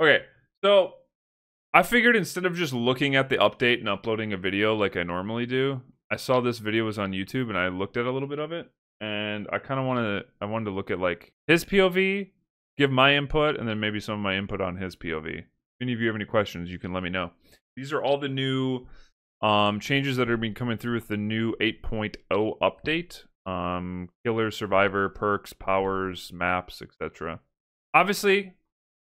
Okay, so I figured instead of just looking at the update and uploading a video like I normally do, I saw this video was on YouTube and I looked at a little bit of it, and I kind of want to I wanted to look at like his POV, give my input, and then maybe some of my input on his POV. If any of you have any questions, you can let me know. These are all the new um, changes that are being coming through with the new 8.0 update. Um, killer, survivor, perks, powers, maps, etc. Obviously,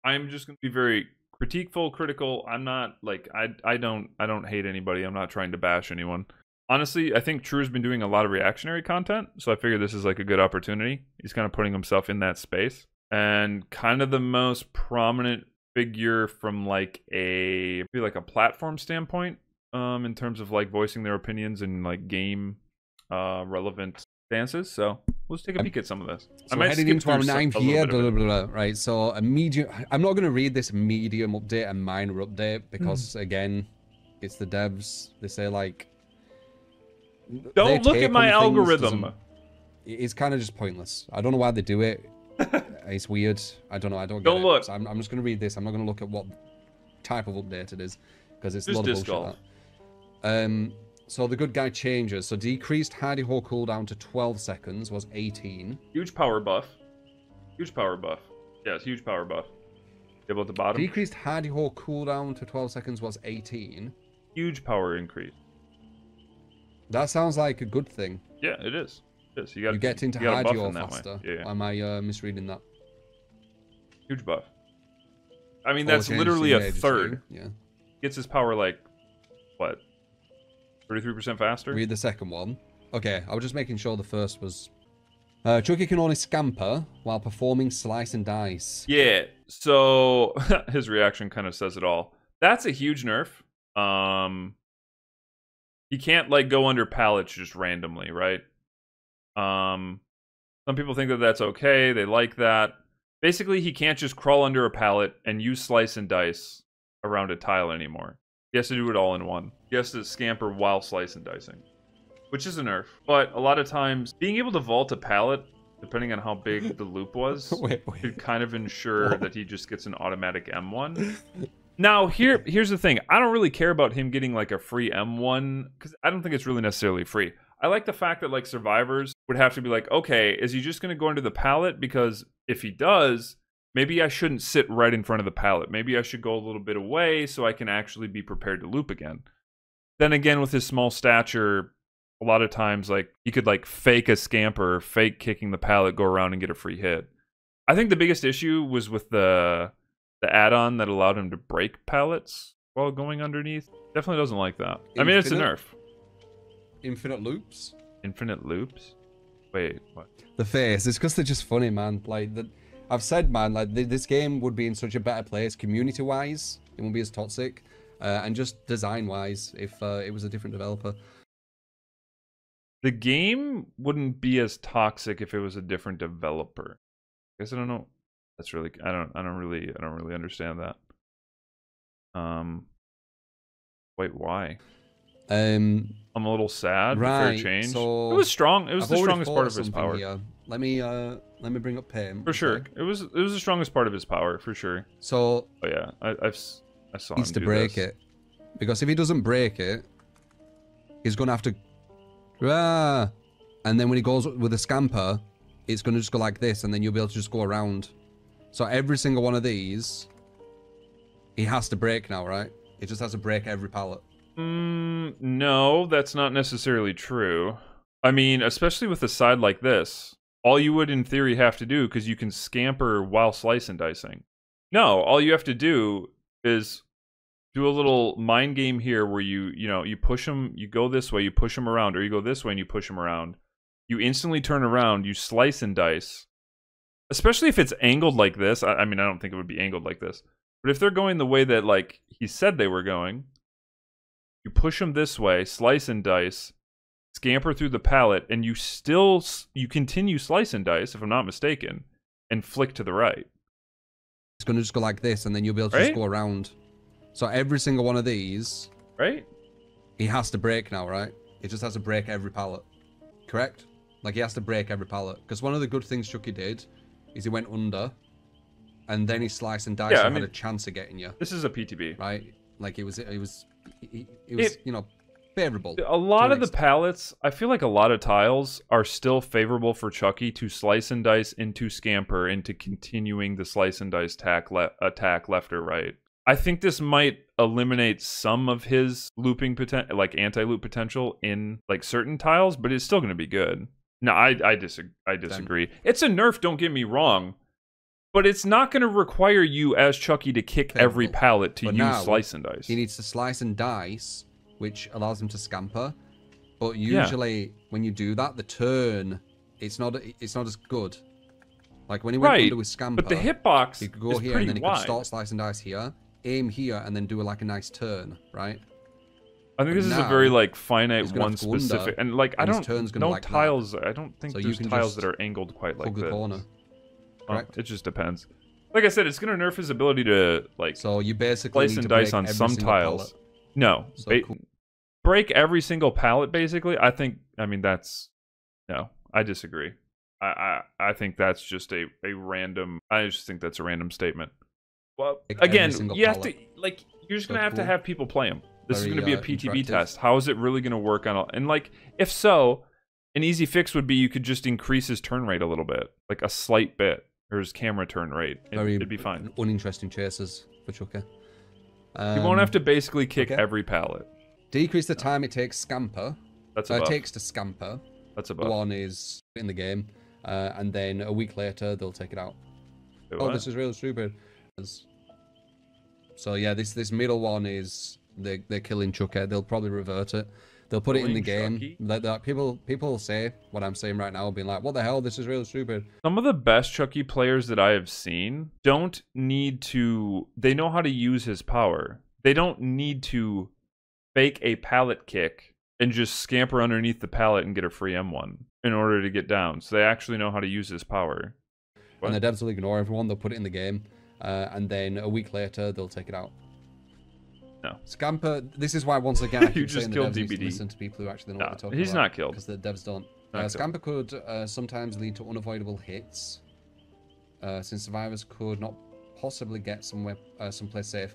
I'm just going to be very critiqueful, critical. I'm not like I I don't I don't hate anybody. I'm not trying to bash anyone. Honestly, I think True's been doing a lot of reactionary content, so I figure this is like a good opportunity. He's kind of putting himself in that space. And kind of the most prominent figure from like a maybe like a platform standpoint um in terms of like voicing their opinions and like game uh relevant stances so let's take a peek at some of this. So we're heading into our ninth year blah, blah, blah, right? So a medium i'm not going to read this medium update and minor update because mm. again it's the devs. They say like don't look at my algorithm. It's kind of just pointless. I don't know why they do it. It's weird. I don't know. I don't don't look. So I'm, I'm just going to read this. I'm not going to look at what type of update it is because it's just a lot of bullshit um, so the good guy changes. So decreased Hidey-Ho cooldown to 12 seconds was 18. Huge power buff. Huge power buff. Yes, huge power buff. Able at the bottom. Decreased Hidey-Ho cooldown to 12 seconds was 18. Huge power increase. That sounds like a good thing. Yeah, it is. It is. You, gotta, you get into you Hidey-Ho faster. Yeah, yeah. Am I uh, misreading that? Huge buff. I mean, that's literally a third. Yeah. Gets his power like, 33% faster? Read the second one. Okay, I was just making sure the first was... Uh, Chucky can only scamper while performing slice and dice. Yeah, so his reaction kind of says it all. That's a huge nerf. Um, he can't like go under pallets just randomly, right? Um, some people think that that's okay. They like that. Basically, he can't just crawl under a pallet and use slice and dice around a tile anymore. He has to do it all in one. He has to scamper while slice and dicing, which is a nerf. But a lot of times, being able to vault a pallet, depending on how big the loop was, wait, wait. could kind of ensure that he just gets an automatic M1. Now, here, here's the thing. I don't really care about him getting like a free M1 because I don't think it's really necessarily free. I like the fact that like survivors would have to be like, okay, is he just going to go into the pallet? Because if he does, maybe I shouldn't sit right in front of the pallet. Maybe I should go a little bit away so I can actually be prepared to loop again. Then again, with his small stature, a lot of times like he could like fake a scamper, fake kicking the pallet, go around and get a free hit. I think the biggest issue was with the the add-on that allowed him to break pallets while going underneath. Definitely doesn't like that. Infinite, I mean, it's a nerf. Infinite loops. Infinite loops. Wait, what? The face. It's because they're just funny, man. Like the I've said, man, like th this game would be in such a better place community-wise. It won't be as toxic, uh, and just design-wise if uh, it was a different developer. The game wouldn't be as toxic if it was a different developer. I guess I don't know. That's really I don't I don't really I don't really understand that. Um, wait, why? Um, I'm a little sad. Right. a change. So it was strong. It was I've the strongest part of his power. Here. Let me uh let me bring up him. For sure. It was it was the strongest part of his power for sure. So Oh yeah, I I've I saw needs to break this. it because if he doesn't break it, he's gonna have to. Ah, and then when he goes with a scamper, it's gonna just go like this, and then you'll be able to just go around. So every single one of these, he has to break now, right? He just has to break every pallet. Mm, no, that's not necessarily true. I mean, especially with a side like this all you would in theory have to do because you can scamper while slice and dicing no all you have to do is do a little mind game here where you you know you push them you go this way you push them around or you go this way and you push them around you instantly turn around you slice and dice especially if it's angled like this I, I mean i don't think it would be angled like this but if they're going the way that like he said they were going you push them this way slice and dice scamper through the pallet, and you still you continue slice and dice, if I'm not mistaken, and flick to the right. It's gonna just go like this, and then you'll be able to right? just go around. So every single one of these, right? He has to break now, right? He just has to break every pallet, correct? Like he has to break every pallet. Because one of the good things Chucky did is he went under, and then he sliced and diced Yeah, I had mean- a chance of getting you, This is a PTB. right? Like it was, it was, it, it was, It- you know, favorable. A lot of the pallets, I feel like a lot of tiles are still favorable for Chucky to slice and dice into Scamper into continuing the slice and dice attack, le- attack left or right. I think this might eliminate some of his looping potential, like anti-loop potential in like certain tiles, but it's still going to be good. No, I I, I disagree. It's a nerf. Don't get me wrong, but it's not going to require you as Chucky to kick every pallet to But use slice and dice. He needs to slice and dice, which allows him to scamper. But Yeah. usually, when you do that, the turn it's not it's not as good. Like when he went Right, under with scamper, but the hitbox he could go here and then he wide. could start slice and dice here, aim here, and then do like a nice turn, right? I think But this is a very like finite one have to go under, specific, and like I don't turn's no like that. tiles. I don't think So there's tiles that are angled quite like this. corner. Oh, well, it just depends. Like I said, it's gonna nerf his ability to like So you basically slice need and dice on some tiles. No, So cool. Break every single palette Basically, I think. I mean, that's no. I disagree. I I, I think that's just a a random. I just think that's a random statement. Well, Like again, you have to like. You're just So gonna have to have people play them. This Very, is going to be a uh, PTB test. How is it really going to work on? A, and like, if so, an easy fix would be you could just increase his turn rate a little bit, like a slight bit, or his camera turn rate. It, Very it'd be fine. uninteresting chases for Chucker. You won't have to basically kick okay. every pallet. Decrease the time it takes scamper. That's a Uh, it takes to scamper. That's a buff. One is in the game, uh, and then a week later they'll take it out. Wait, Oh, this is really stupid. So yeah, this this middle one is they they're killing Chucky. They'll probably revert it. They'll put it in the game. Like that, people people say what I'm saying right now, being like, "What the hell? This is really stupid." Some of the best Chucky players that I have seen don't need to. They know how to use his power. They don't need to fake a pallet kick and just scamper underneath the pallet and get a free M1 in order to get down. So they actually know how to use this power. What? And the devs will ignore everyone. They'll put it in the game, uh, and then a week later they'll take it out. No. Scamper. This is why once again I You keep just saying the killed devs need to listen to people who actually know No, what they're talking he's about. not killed. because the devs don't. Uh. Scamper could uh, sometimes lead to unavoidable hits, uh, since survivors could not possibly get somewhere uh, someplace safe.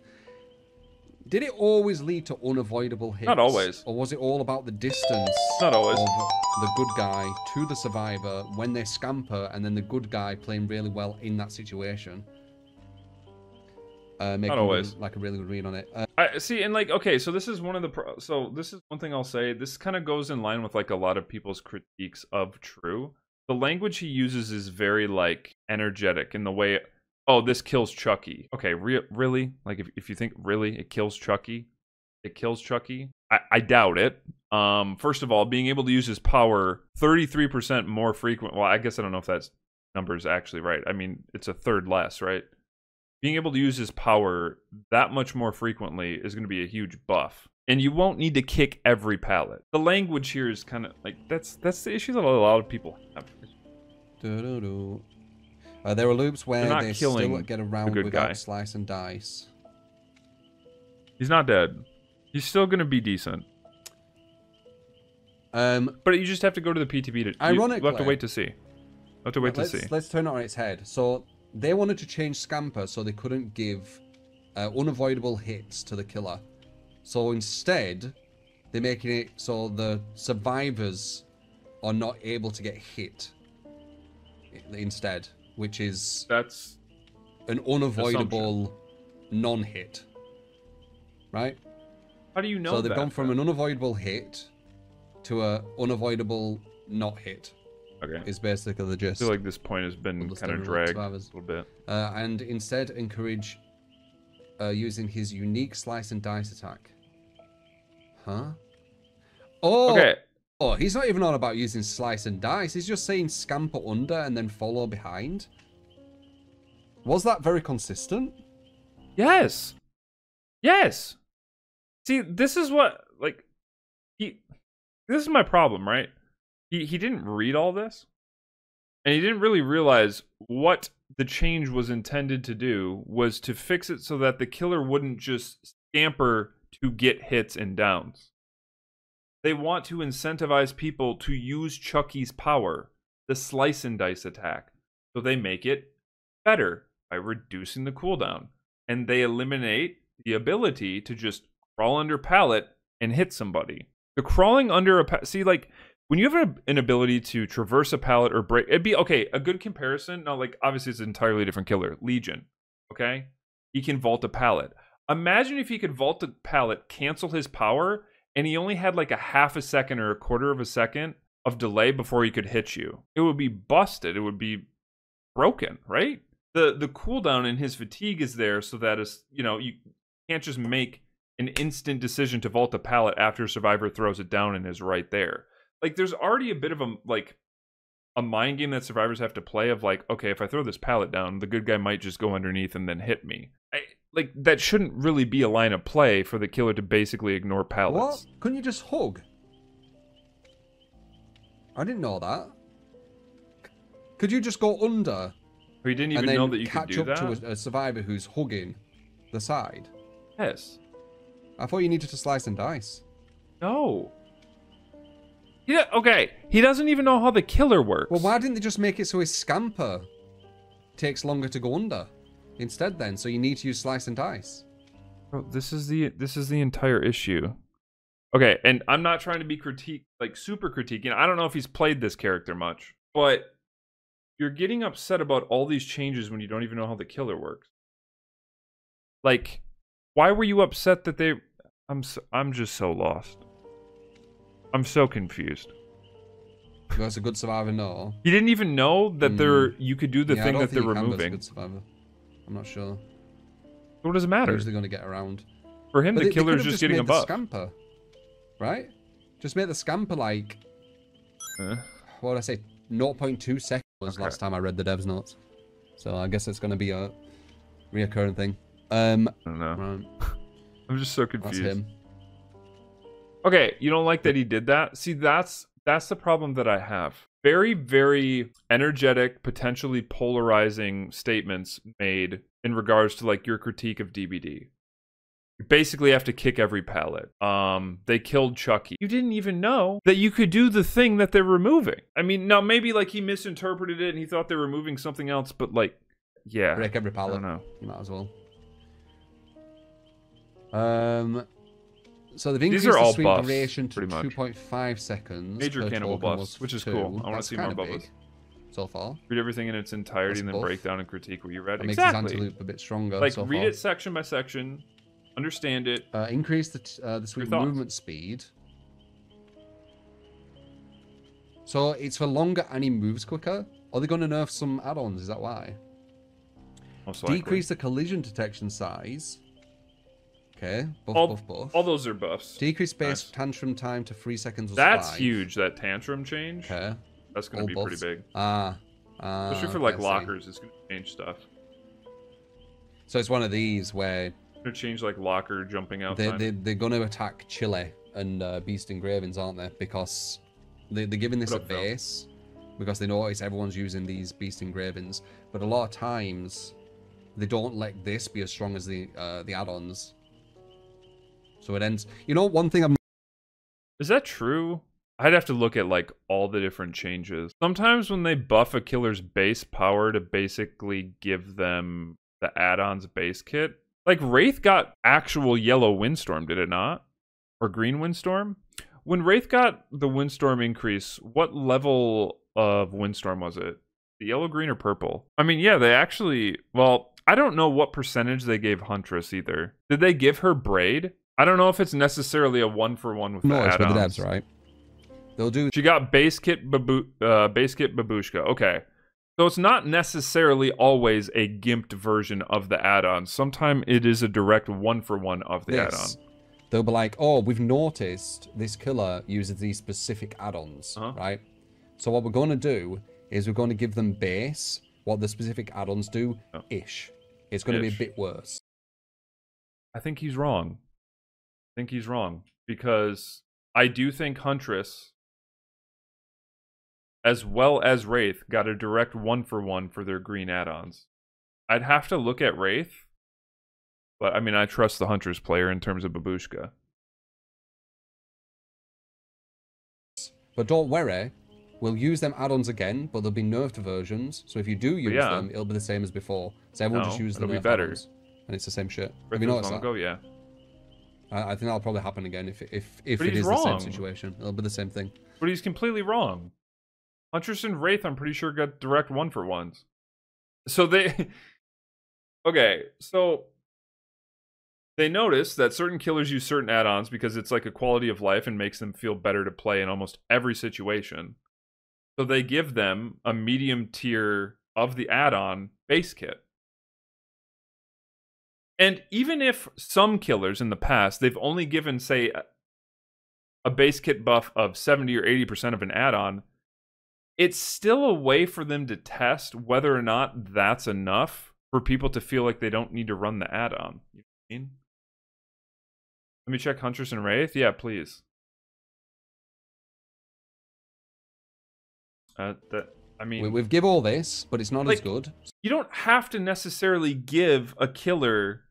Did it always lead to unavoidable hits? Not always. Or was it all about the distance Not always. of the good guy to the survivor when they scamper and then the good guy playing really well in that situation? Uh, making always. a- like a really good read on it. Uh, I see, and like, okay, so this is one of the pro- so this is one thing I'll say. This kind of goes in line with like a lot of people's critiques of True. The language he uses is very like energetic in the way, oh, this kills Chucky. Okay, re- really? Like, if if you think really it kills Chucky, it kills Chucky. I, I doubt it. Um, first of all, being able to use his power thirty three percent more frequent. Well, I guess I don't know if that number is actually right. I mean, it's a third less, right? being able to use his power that much more frequently is going to be a huge buff and you won't need to kick every pallet the language here is kind of like that's that's the issue that a lot of people have. Uh, there are loops where they still get around good without guy. slice and dice. he's not dead he's still going to be decent Um, but you just have to go to the ptb to you- you have to wait to see have to wait to let's, see let's turn it on its head. So they wanted to change Scamper so they couldn't give uh, unavoidable hits to the killer. So instead, they're making it so the survivors are not able to get hit instead, which is that's an unavoidable non-hit. Right? how do you know so they've that, gone from though? an unavoidable hit to a unavoidable not hit. okay Is basically the gist. i feel like this point has been kind of dragged a little bit uh, and instead encourage uh, using his unique slice and dice attack. Huh? Oh, okay oh, he's not even on about using slice and dice. He's just saying scamper under and then follow behind. Was that very consistent? Yes. Yes. See, this is what like he this is my problem, right? He he didn't read all this. And he didn't really realize what the change was intended to do was to fix it so that the killer wouldn't just scamper to get hits and downs. They want to incentivize people to use Chucky's power, the slice and dice attack, so they make it better. by reducing the cooldown. And they eliminate the ability to just crawl under pallet and hit somebody. The crawling under a pa- see like when you have an ability to traverse a pallet or break it'd be okay, a good comparison. Now like obviously it's an entirely different killer. Legion, okay? He can vault a pallet. Imagine if he could vault a pallet, cancel his power, and he only had like a half a second or a quarter of a second of delay before he could hit you. It would be busted. It would be broken, right? The the cooldown in his fatigue is there so that is you know, you can't just make an instant decision to vault a pallet after survivor throws it down and is right there. Like there's already a bit of a like a mind game that survivors have to play of like, okay, if I throw this pallet down, the good guy might just go underneath and then hit me. I, like that shouldn't really be a line of play for the killer to basically ignore pallets. What? Couldn't you just hug? I didn't know that. Could you just go under you didn't even know that you could do that. catch up to a, a survivor who's hugging the side? yes. I thought you needed to slice and dice. No. Yeah. Okay. He doesn't even know how the killer works. Well, why didn't they just make it so his scamper takes longer to go under instead? Then, so you need to use slice and dice. Bro, this is the this is the entire issue. Okay, and I'm not trying to be critique like super critiquing. I don't know if he's played this character much, but you're getting upset about all these changes when you don't even know how the killer works. Like, why were you upset that they? I'm so, I'm just so lost. I'm so confused. That's a good survivor, no. You didn't even know that they're Hmm. you could do the Yeah, thing that they're think Amber's a removing. I'm not sure. What does it matter? usually going to get around. For him, But the they- they killer's could've just getting made a buff. Scamper, right? Just make the scamper like Eh. what did I say? 0.2 seconds Okay. last time I read the devs notes. So I guess it's going to be a reoccurring thing. Um, I don't know. right, I'm just so confused. that's him. Okay, you don't like that he did that? See, that's that's the problem that I have. Very, very energetic, potentially polarizing statements made in regards to like your critique of DBD. You basically have to kick every pallet. Um, they killed Chucky. You didn't even know that you could do the thing that they're removing. I mean, now maybe like he misinterpreted it and he thought they were removing something else, but like, yeah, Break every I pallet. don't know. You might as well. Um, so they've increased are all the sweep buffs, duration to 2.5 seconds. Major cannibal buffs, which is two. cool. I wanna see more buffs. So far, Read everything in its entirety That's and then buff. break down and critique what you read. that makes exactly. his anti-loop a bit stronger. like so read far. it section by section understand it Uh, increase the t- uh, the sweep movement speed. So it's for longer and he moves quicker. Are they going to nerf some add-ons? Is that why? most likely. Decrease the collision detection size. Okay, buff, all, buff, buff. all those are buffs Decrease base Nice. tantrum time to three seconds. That's five. huge that tantrum change Okay. that's all to be buffs. pretty big Ah. ah, especially for like lockers it's going to change stuff So it's one of these where it's going to change like locker jumping out they, they, they're going to attack Chile and uh, Beast Engravings, aren't they? Because they, they're giving this a up, Phil? base because they notice everyone's using these Beast Engravings. But a lot of times, they don't let this be as strong as the uh, the add-ons. So it ends. You know, one thing I'm is that true? I'd have to look at like all the different changes. Sometimes when they buff a killer's base power to basically give them the add-ons base kit like wraith got actual yellow windstorm did it not? Or green windstorm? When wraith got the windstorm increase what level of windstorm was it? The yellow green or purple? I mean yeah they actually well i don't know what percentage they gave huntress either. Did they give her braid i don't know if it's necessarily a one for one with no, the it's with the devs, right? They'll do She got base kit babu- uh, base kit babushka. Okay. So it's not necessarily always a gimped version of the add-on. Sometimes it is a direct one for one of the add-on. They'll be like, "Oh, we've noticed this killer uses these specific add-ons, Uh-huh. right? So what we're going to do is we're going to give them base what the specific add-ons do, Oh. ish. It's going to be a bit worse. I think he's wrong. I think he's wrong because I do think Huntress as well as Wraith got a direct one for one for their green add-ons. I'd have to look at Wraith, but I mean I trust the Huntress player in terms of babushka. But don't worry, we'll use them add-ons again, but they'll be nerfed versions. So if you do use yeah. them, it'll be the same as before. So everyone just No, use the it'll be better. and it's the same shit. Breath Have you noticed that? Zongo, yeah. I, I think that'll probably happen again if if if But it is the same situation. It'll be the same thing. But he's completely wrong. Huntress and Wraith, I'm pretty sure got direct one for ones. So they Okay, so they notice that certain killers use certain add-ons because it's like a quality of life and makes them feel better to play in almost every situation. So they give them a medium tier of the add-on base kit. And even if some killers in the past they've only given say a- base kit buff of 70 or 80% of an add-on, it's still a way for them to test whether or not that's enough for people to feel like they don't need to run the add-on. You know what I mean? Let me check Huntress and Wraith. Yeah, please. Uh, that I mean, We, we've give all this, but it's not as good. you don't have to necessarily give a killer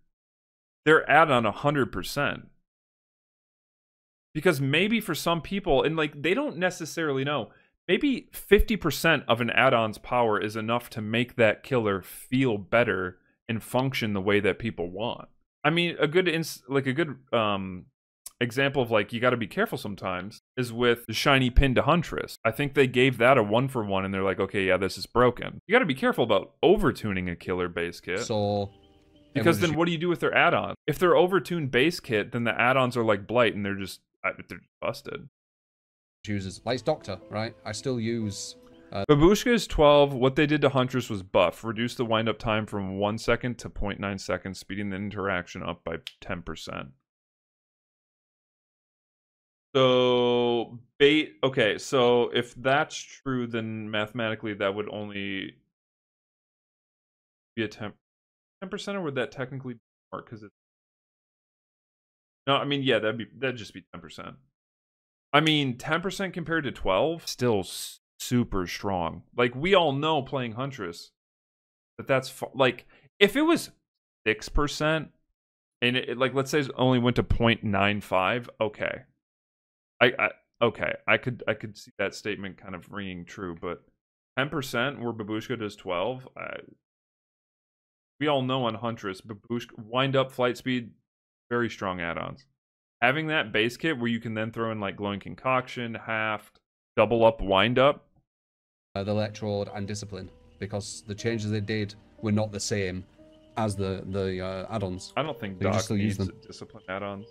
their add-on 100% because maybe for some people and like they don't necessarily know maybe 50% of an add-on's power is enough to make that killer feel better and function the way that people want. I mean a good ins- like a good um example of like you got to be careful sometimes is with the shiny pin to huntress. I think they gave that a one for one and they're like okay yeah this is broken. You got to be careful about overtuning a killer base kit. So because then just- what do you do with their add-on if they're overtuned base kit then the add-ons are like blight and they're just they're busted uses like it's Doctor, right? I still use uh, Babushka is 12. What they did to Huntress was buff. Reduce the wind up time from 1 second to 0.9 seconds, speeding the interaction up by 10%. So, bait. Okay, so if that's true, then mathematically that would only be a 10, 10% or would that technically more? Because it's. No, I mean, yeah, that'd be that'd just be 10%. I mean, 10% compared to 12, still super strong. Like we all know playing Huntress that that's like if it was 6% and it, like let's say it only went to 0.95, okay. I, I okay, I could I could see that statement kind of ringing true, but 10% where Babushka does 12, I, we all know on Huntress, Babushka wind up flight speed very strong add-ons having that base kit where you can then throw in like glowing concoction, haft, double up, wind up. uh, the Electrode and Discipline because the changes they did were not the same as the the uh, add-ons. I don't think just Doc still use needs them. discipline add-ons.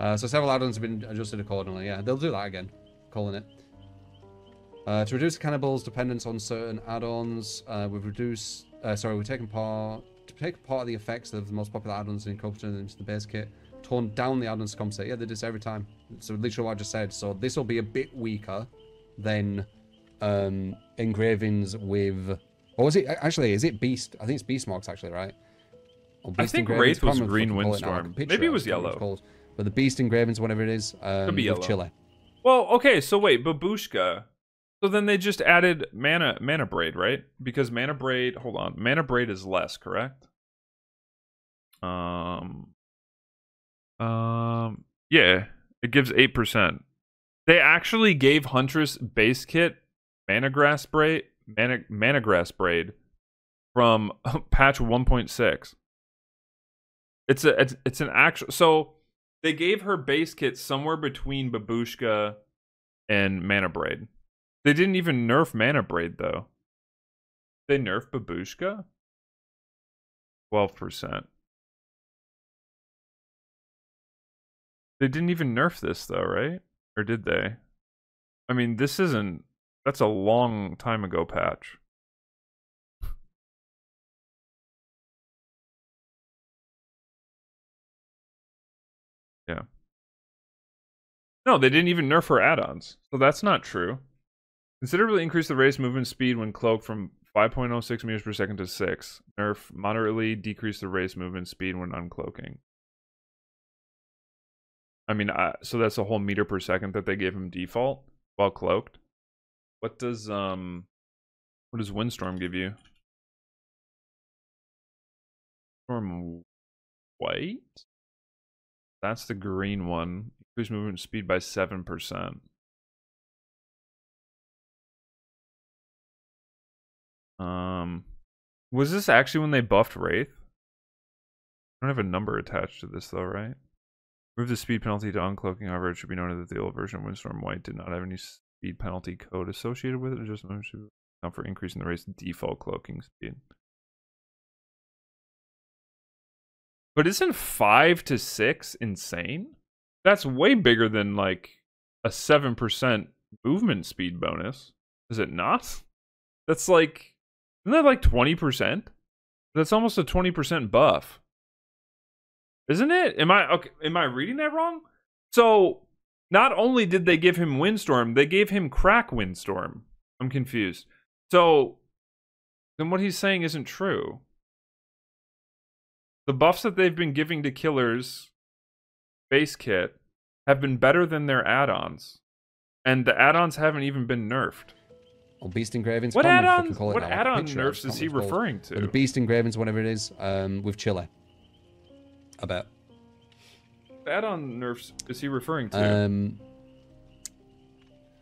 Uh, so several add-ons have been adjusted accordingly. Yeah, they'll do that again. Calling it. Uh, to reduce cannibals' dependence on certain add-ons, uh, we've reduced. Uh, sorry, we're taking part to take part of the effects of the most popular add-ons and incorporated them into the base kit. Torn down the add-ons to compensate. Yeah, they do this every time. So literally what I just said. So this will be a bit weaker than um, engravings with. What was it? Actually, is it Beast? I think it's Beast Marks actually, right? Or I think? Wraith was green call it now. I can windstorm. Maybe it was forget what it's yellow. called. But the Beast engravings, whatever it is, um, be with yellow. Chile. Well, okay, so wait, Babushka. So then they just added manna manna braid, right? Because manna braid, hold on, manna braid is less, correct? Um, um, yeah, it gives eight percent. They actually gave Huntress base kit manna grass braid, manna manna grass braid from patch one point six. It's a it's, it's an actual so they gave her base kit somewhere between Babushka and Manna Braid. They didn't even nerf Manna Braid though. They nerf Babushka? Twelve percent. They didn't even nerf this though, right? Or did they? I mean, this isn't that's a long time ago patch. Yeah. No, they didn't even nerf her add-ons. So that's not true. Considerably increase the Wraith's movement speed when cloaked from 5.06 meters per second to 6. Nerf, moderately decrease the Wraith's movement speed when uncloaking. I mean, I, so that's a whole meter per second that they gave him default while cloaked. What does, um, what does Windstorm give you? Storm white? That's the green one. Increase movement speed by 7%. Um, was this actually when they buffed Wraith? I don't have a number attached to this though, right? Move the speed penalty to uncloaking. However, it should be noted that the old version of Windstorm White did not have any speed penalty code associated with it. Just account for increasing the Wraith's default cloaking speed. But isn't five to six insane? That's way bigger than like a seven percent movement speed bonus. Is it not? That's like isn't that like twenty percent? That's almost a twenty percent buff. Isn't it? Am I okay? Am I reading that wrong? So not only did they give him Windstorm, they gave him Crack Windstorm. I'm confused. So then what he's saying isn't true. The buffs that they've been giving to killers base kit have been better than their add-ons. And the add-ons haven't even been nerfed. Well, Beast Engravings. What add-ons? What add-on nerfs is he referring to? But the Beast Engravings, whatever it is, um, with Chile. I bet. Add-on nerfs is he referring to? Um,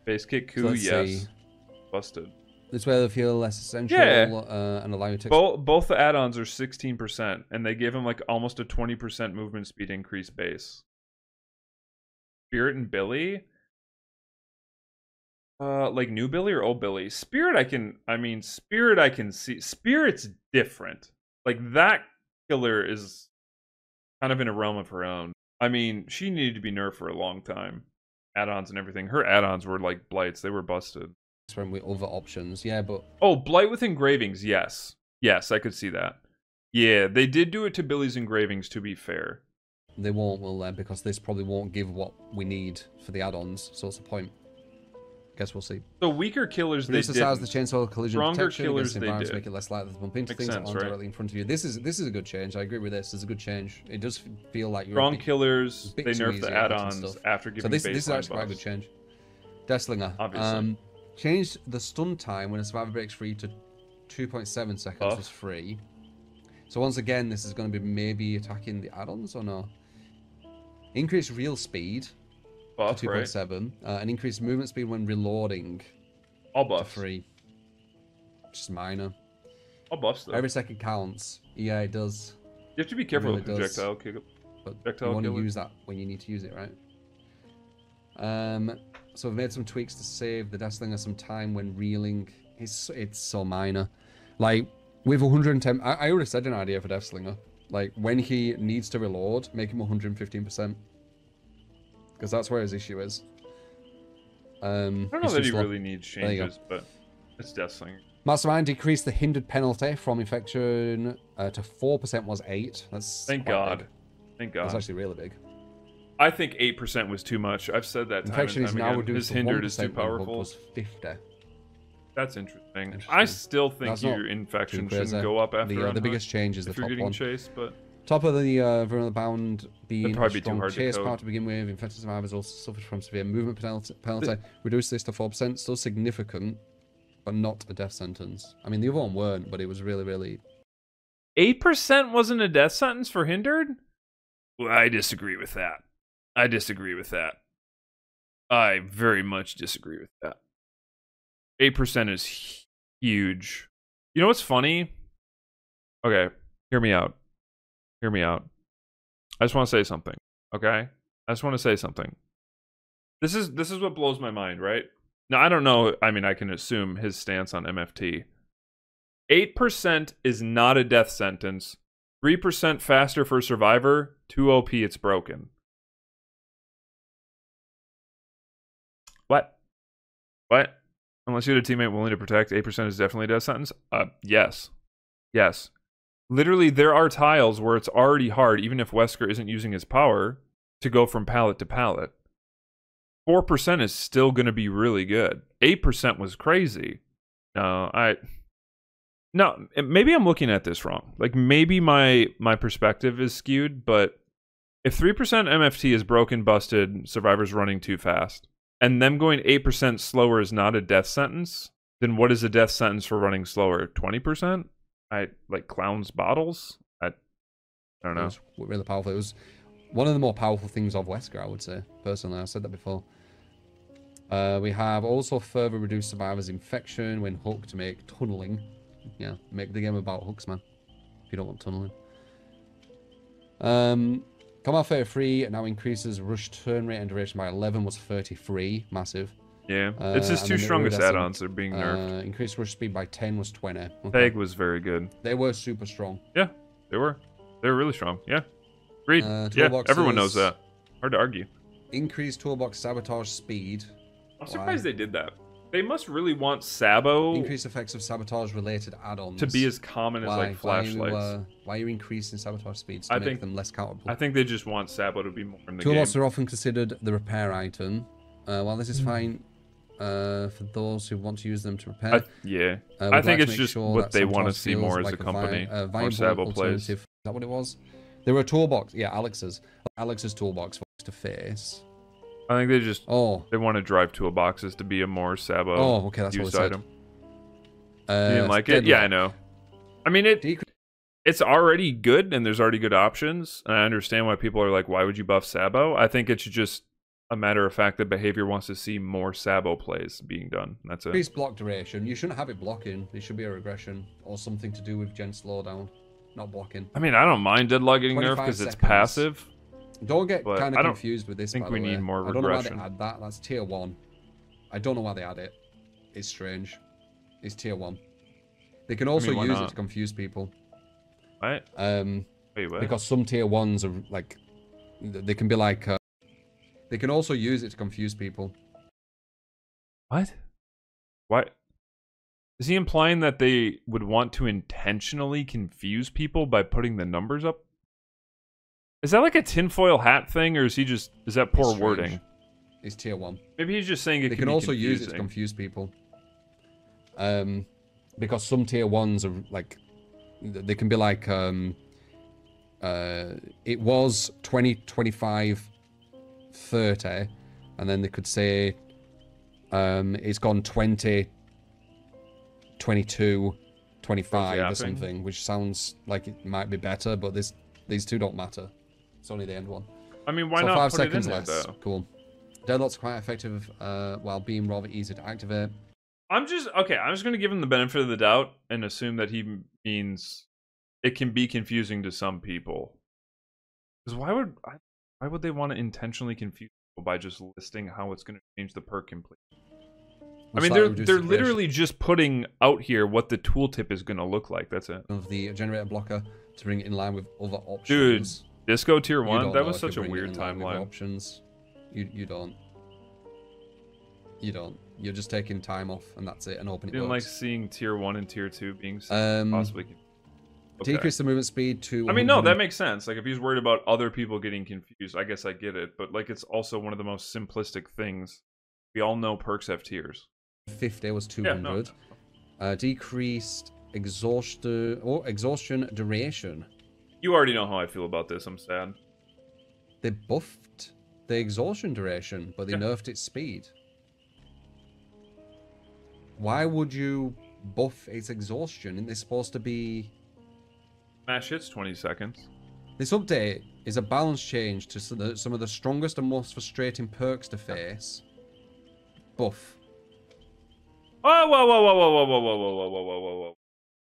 Base kit coup, so yes. See. Busted. This way they feel less essential yeah. uh, and allow you to. Both, both the add-ons are 16%, and they give him like almost a 20% movement speed increase base. Spirit and Billy. Uh, like new Billy or old Billy? Spirit, I can. I mean, Spirit, I can see. Spirit's different. Like that killer is kind of in a realm of her own. I mean, she needed to be nerfed for a long time. Add-ons and everything. Her add-ons were like blights; they were busted. When we other options, yeah, but oh, blight with engravings, yes, yes, I could see that. Yeah, they did do it to Billy's engravings. To be fair, they won't, will they? Because this probably won't give what we need for the add-ons. So what's the point? Guess we'll see. So weaker killers, Reduce they the size of the chainsaw collision Stronger protection killers, against environments, make it less likely to bump into Makes things sense, on right? directly in front of you. This is this is a good change. I agree with this. It's a good change. It does feel like you're a Strong bit- killers, they nerf the at it and add-ons after giving So this this is actually quite a good change. Deathslinger. Obviously. Um, changed the stun time when a survivor breaks free to 2.7 seconds Buff. was free. So once again, this is going to be maybe attacking the add-ons or no? Increased real speed Right? 2.7 uh, and increased movement speed when reloading All buffs. 3. Just minor. All buffs though. Every second counts. Yeah, it does. You have to be careful really with projectile kick. But Projectile you want to use that when you need to use it, right? Um, so I've made some tweaks to save the Deathslinger some time when reeling. It's it's so minor. Like with 110, I, I already said an idea for Deathslinger. Like when he needs to reload, make him 115%. Because that's where his issue is. Um, I don't know that he slow. really needs There you go. changes, but it's Deathslinger. Mastermind decreased the hindered penalty from infection uh, to 4% was 8. That's Thank God. big. Thank That's God. actually really big. I think eight percent was too much. I've said that time Infection and is now again. reduced His to hindered 1% is too powerful. was 50. That's interesting. I still think That's your infection shouldn't go up after The, uh, the biggest change is the if you're top getting one. chased, but Top of the uh, Virulent Bound being probably a be strong chase part to begin with. Infected survivors also suffered from severe movement penalty. penalty. Reduce this to 4%. Still significant, but not a death sentence. I mean, the other one weren't, but it was really, really... eight percent wasn't a death sentence for hindered. Well, I disagree with that. I disagree with that. I very much disagree with that. Eight percent is huge. You know what's funny? Okay, hear me out. Hear me out. I just want to say something. Okay, I just want to say something. This is this is what blows my mind, right? Now I don't know. I mean, I can assume his stance on MFT. Eight percent is not a death sentence. Three percent faster for survivor. Two OP, it's broken. What? What? Unless you had a teammate willing to protect, eight percent is definitely a death sentence. Uh, yes, yes. Literally, there are tiles where it's already hard, even if Wesker isn't using his power, to go from pallet to pallet. Four percent is still going to be really good. Eight percent was crazy. No, I. No, maybe I'm looking at this wrong. Like maybe my my perspective is skewed, but if three percent MFT is broken, busted, survivors running too fast, and them going eight percent slower is not a death sentence, then what is a death sentence for running slower? Twenty percent? I like clowns bottles. I, I don't It know. was really powerful. It was one of the more powerful things of Wesker, I would say, personally. I said that before. Uh, we have also further reduced survivors' infection when hooked to make tunneling yeah, make the game about hooks, man. If you don't want tunneling. Um, Combat 33 now increases rush turn rate and duration by 11 was 33, massive. Yeah, it's Uh, his and two strongest add-ons are being nerfed. Uh, increased rush speed by 10 was 20. Okay. Peg was very good. They were super strong. Yeah, they were. They were really strong. Yeah, agreed. Uh, yeah, everyone knows that. Hard to argue. Increased toolbox sabotage speed. I'm surprised they did that. They must really want Sabo Increased effects of sabotage related add-ons. to be as common as why, like why are you, flashlights. uh, why are you increasing sabotage speeds to I make think- them less countable? I think they just want Sabo to be more in the game. are often considered the repair item. Uh, while Hmm. this is fine uh, for those who want to use them to prepare. I, yeah, uh, I we'd like think it's just sure what they wanna see more as a like vi- company, a more viable Sabo plays. Is that what it was? There were a toolbox. Yeah, Alex's. Alex's toolbox to face. I think they just Oh, they want to drive toolboxes to be a more Sabo oh, okay, that's what it used said. item. Uh, You didn't like it? Yeah, I know. I mean it. Decre- It's already good, and there's already good options. And I understand why people are like, "Why would you buff Sabo?" I think it's just a matter of fact that behavior wants to see more Sabo plays being done. That's it. Increased block duration. You shouldn't have it blocking. It should be a regression or something to do with gen slowdown, not blocking. I mean, I don't mind Deadlock getting nerfed because it's passive. Don't get kind of confused with this. I think we need more I don't know why regression. they add that. That's tier one. I don't know why they add it. It's strange. It's tier one. They can also why use it to confuse people. Right? Um, Wait, because some tier ones are like, they can be like, uh, they can also use it to confuse people. What? What? Is he implying that they would want to intentionally confuse people by putting the numbers up? Is that like a tinfoil hat thing, or is he just is that poor strange. wording? It's tier one. Maybe he's just saying it they can, can also use it to confuse people. Um, because some tier ones are like, they can be like, um, uh, it was 20, 25, 30, and then they could say, um, it's gone 20, 22, 25 or something, which sounds like it might be better, but this these two don't matter. It's only the end one. I mean, why so not five seconds less. there. Cool. Deadlock's quite effective uh, while being rather easy to activate. I'm just okay. I'm just gonna give him the benefit of the doubt and assume that he means it can be confusing to some people. Because why would I, why would they want to intentionally confuse people by just listing how it's gonna change the perk completely? I mean, they're they're literally just putting out here what the tooltip is gonna look like. That's it. of the generator blocker to bring it in line with other options. Dude, Disco tier one. That was such a weird in line with timeline. Options. You you don't. You don't. You're just taking time off, and that's it, and hoping it didn't like seeing tier one and tier two being Um, possibly. Okay. Decrease the movement speed to. I mean, no, that makes sense. Like, if he's worried about other people getting confused, I guess I get it. But like, it's also one of the most simplistic things. We all know perks have tiers. 50 was Yeah, 200. no, uh, decreased exhaustion or exhaustion duration. you already know how I feel about this. I'm sad. They buffed the exhaustion duration, but they Yeah. nerfed its speed. Why would you buff its exhaustion? Isn't this supposed to be? Mash hits 20 seconds. This update is a balance change to some of the- some of the strongest and most frustrating perks to face. Buff. Whoa, whoa, whoa, whoa, whoa, whoa, whoa, whoa, whoa, whoa, whoa, whoa, whoa,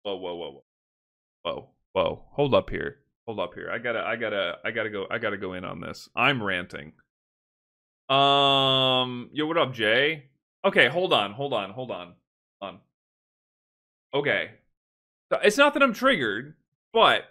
whoa, whoa, whoa, whoa, whoa, whoa. Hold up here. Hold up here. I gotta, I gotta, I gotta go. I gotta go in on this. I'm ranting. Um, yo, what up, Jay? Okay, hold on, hold on, hold on, hold on. Okay, So it's not that I'm triggered, but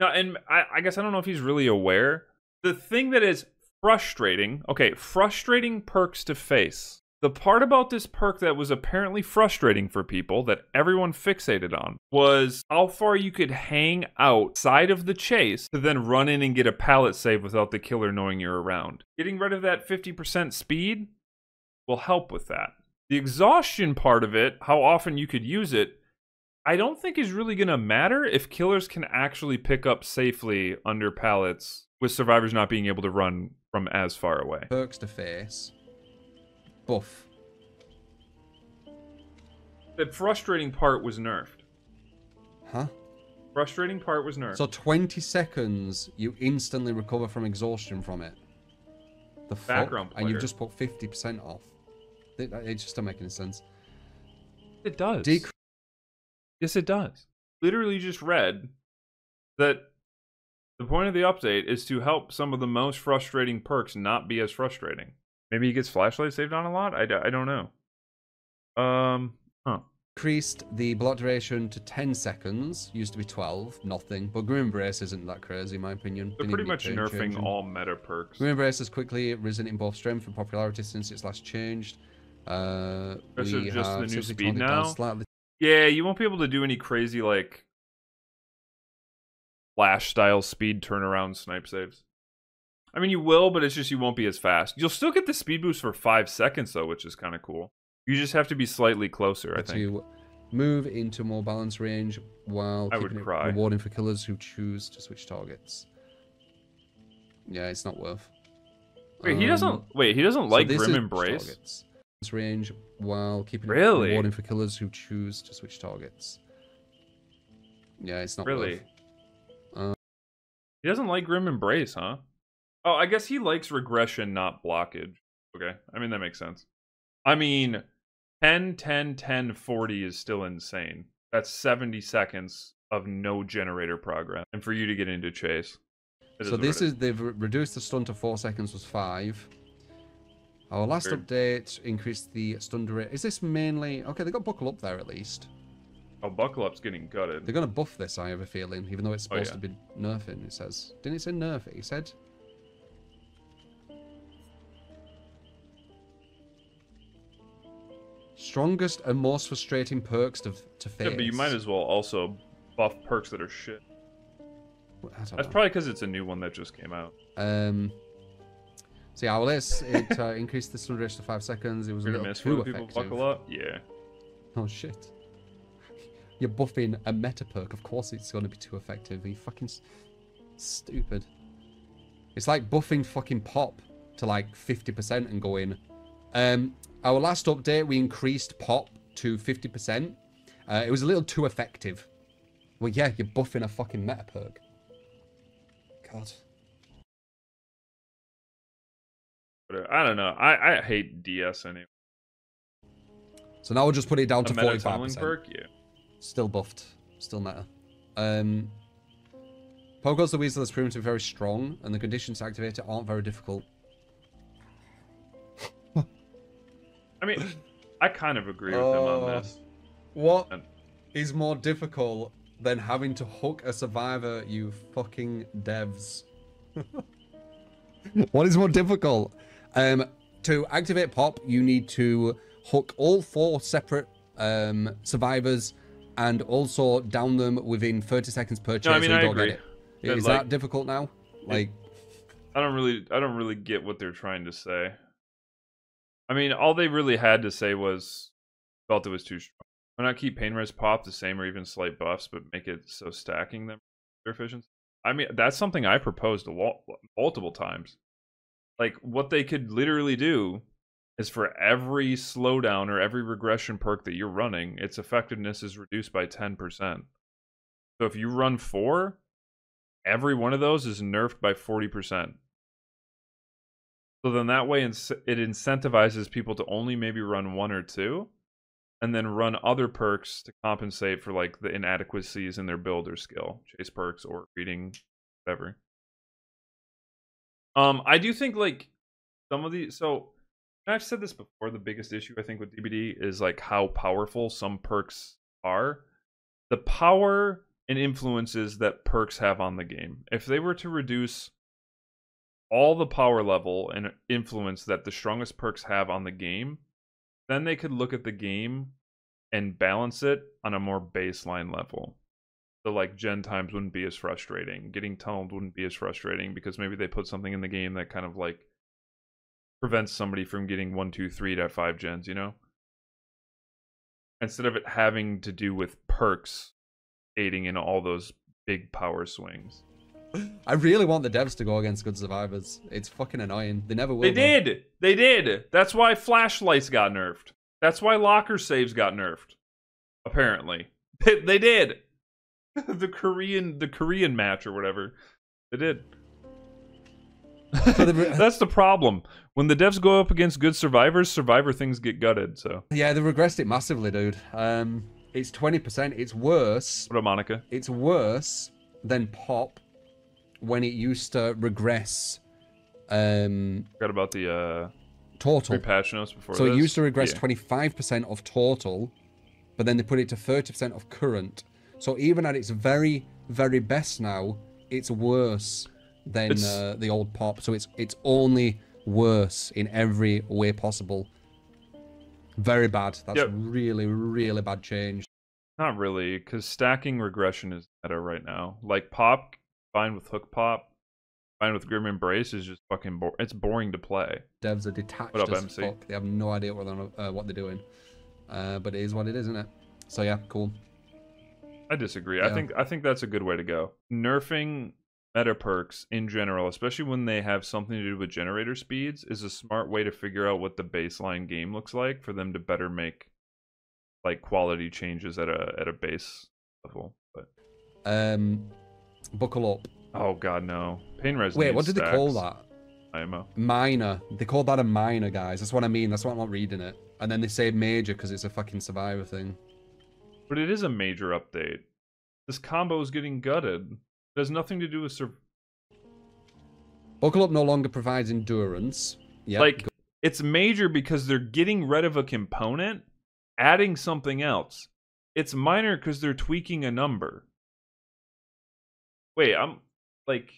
no, and I, I guess I don't know if he's really aware. The thing that is frustrating, okay, frustrating perks to face. The part about this perk that was apparently frustrating for people that everyone fixated on was how far you could hang outside of the chase to then run in and get a pallet save without the killer knowing you're around. Getting rid of that 50% speed will help with that. The exhaustion part of it, how often you could use it, I don't think is really going to matter if killers can actually pick up safely under pallets with survivors not being able to run from as far away. Perks to face. Buff. The frustrating part was nerfed. Huh? Frustrating part was nerfed. So 20 seconds, you instantly recover from exhaustion from it. The fuck? Background And you've just put 50% off. It, it just doesn't make any sense. it does. Decrease Yes, it does. Literally just read that the point of the update is to help some of the most frustrating perks not be as frustrating. Maybe he gets flashlight saved on a lot? I, I don't know. Um, huh. Increased the block duration to 10 seconds. Used to be 12, nothing. But Grim Embrace isn't that crazy, in my opinion. They're Didn't pretty much nerfing changing. all meta perks. Grim Embrace has quickly risen in both strength and popularity since its last changed. Uh, This we is just have the new speed toned it down now? Slightly. Yeah, you won't be able to do any crazy like flash style speed turnaround snipe saves. I mean, you will, but it's just you won't be as fast. You'll still get the speed boost for five seconds though, which is kind of cool. You just have to be slightly closer, I think. To move into more balanced range while I would cry. rewarding for killers who choose to switch targets. Yeah, it's not worth. Wait, he Um, doesn't. Wait, he doesn't like this Grim Embrace. targets. Range while keeping Really? it rewarding for killers who choose to switch targets. Yeah, it's not Really? worth. He doesn't like Grim Embrace, huh? Oh, I guess he likes regression, not blockage. Okay, I mean that makes sense. I mean, 10, 10, 10, 40 is still insane. That's 70 seconds of no generator progress, and for you to get into chase. So this is, they've reduced the stun to four seconds was five. Our last Weird. update increased the stun rate. Is this mainly okay? They got buckle up there at least. Oh, Buckle Up's getting gutted. They're gonna buff this. I have a feeling, even though it's Oh, supposed yeah. to be nerfing. It says, didn't it say nerf it? He said. Strongest and most frustrating perks to to face. Yeah, but you might as well also buff perks that are shit. That's know. probably because it's a new one that just came out. Um. So yeah, well, it's, it uh, increased the stun to five seconds. It was a You're little too when people effective. buckle up. Yeah. Oh shit! You're buffing a meta perk. Of course, it's going to be too effective. You fucking s- stupid. It's like buffing fucking pop to like 50% and going. Um, our last update, we increased pop to 50%. Uh, it was a little too effective. Well, yeah, you're buffing a fucking meta perk. God. But uh, I don't know. I, I hate DS anyway. So now we'll just put it down to meta 45%. perk, yeah. Still buffed. Still meta. Um, Pop Goes the Weasel has proven to be very strong, and the conditions to activate it aren't very difficult. I mean, I kind of agree with him on Oh. this. What And- is more difficult than having to hook a survivor, you fucking devs? what is more difficult? Um, to activate pop, you need to hook all four separate um, survivors and also down them within 30 seconds per chase No, I mean I agree. get it. Like, that difficult now? Like, I don't really, I don't really get what they're trying to say. I mean, all they really had to say was felt it was too strong. Why not keep pain res pop the same or even slight buffs, but make it so stacking them their efficiency? I mean, that's something I proposed a lot, multiple times. Like what they could literally do is for every slowdown or every regression perk that you're running, its effectiveness is reduced by ten percent. So if you run four, every one of those is nerfed by 40%. So then that way it incentivizes people to only maybe run one or two and then run other perks to compensate for like the inadequacies in their build or skill, chase perks or reading whatever. Um I do think like some of these so I've said this before the biggest issue I think with DBD is like how powerful some perks are. The power and influences that perks have on the game. If they were to reduce all the power level and influence that the strongest perks have on the game, then they could look at the game and balance it on a more baseline level. So like gen times wouldn't be as frustrating. Getting tunneled wouldn't be as frustrating because maybe they put something in the game that kind of like prevents somebody from getting one, two, three to five gens, you know? Instead of it having to do with perks aiding in all those big power swings. I really want the devs to go against good survivors. It's fucking annoying. They never will. They though. did. They did. That's why flashlights got nerfed. That's why locker saves got nerfed. Apparently, they did. the Korean, the Korean match or whatever. They did. That's the problem. When the devs go up against good survivors, survivor things get gutted. So Yeah, they regressed it massively, dude. Um, It's 20%. It's worse. What Monica? It's worse than Pop when it used to regress um, Forgot about the uh, total. three patch notes before So this. it used to regress 25% of total, but then they put it to 30% of current. So even at its very, very best now, it's worse than It's- uh, the old pop. So it's it's only worse in every way possible. Very bad. That's Yep. really, really bad change. Not really, because stacking regression is meta right now. Like pop combined with hook pop, combined with grim embrace is just fucking. Bo- it's boring to play. Devs are detached What up, as MC? fuck. They have no idea what they're, uh, what they're doing. Uh, but it is what it is, isn't it? So yeah, cool. I disagree. I think I think that's a good way to go. Nerfing meta perks in general, especially when they have something to do with generator speeds, is a smart way to figure out what the baseline game looks like for them to better make like quality changes at a at a base level. But Um, buckle up. oh god, no. Pain res. Wait, what did they call that? IMO. Minor. They called that a minor, guys. That's what I mean. That's why I'm not reading it. And then they say major because it's a fucking survivor thing. But it is a major update. This combo is getting gutted. It has nothing to do with sur- Buckle up no longer provides endurance. Yeah. like it's major because they're getting rid of a component, adding something else. It's minor because they're tweaking a number. Wait, I'm like,